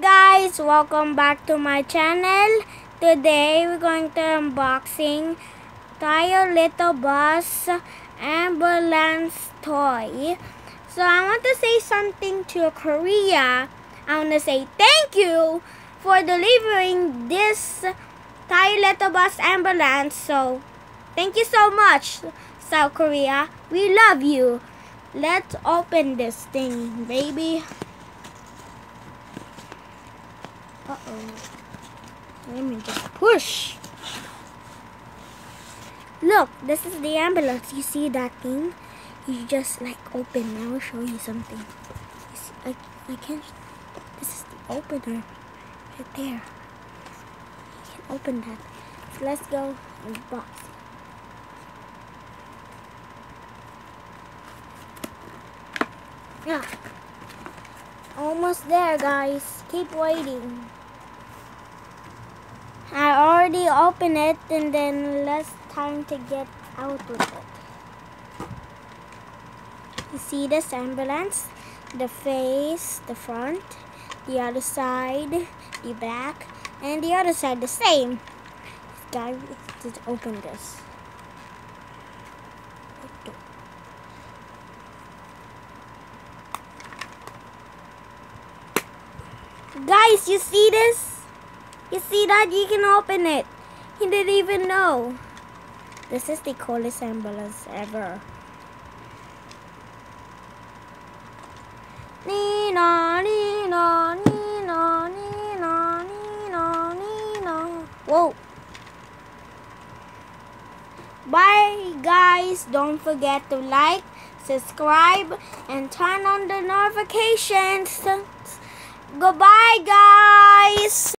guys, welcome back to my channel. Today we're going to unboxing Tayo Little Bus ambulance toy. So I want to say something to Korea. I want to say thank you for delivering this Tayo Little Bus ambulance. So thank you so much, South Korea. We love you. Let's open this thing, baby. Uh-oh. Let me just push. Look, this is the ambulance. You see that thing? You just like open. I will show you something. I, I can't. This is the opener. Right there. You can open that. So let's go in the box. Yeah. Almost there, guys. Keep waiting. I already opened it and then less time to get out with it. You see this ambulance? The face, the front, the other side, the back, and the other side the same. Guys, just open this. Guys, you see this? See that? You can open it. He didn't even know. This is the coolest ambulance ever. Nina, Nina, Nina, Nina, Nina, Nina. Whoa. Bye, guys. Don't forget to like, subscribe, and turn on the notifications. Goodbye, guys.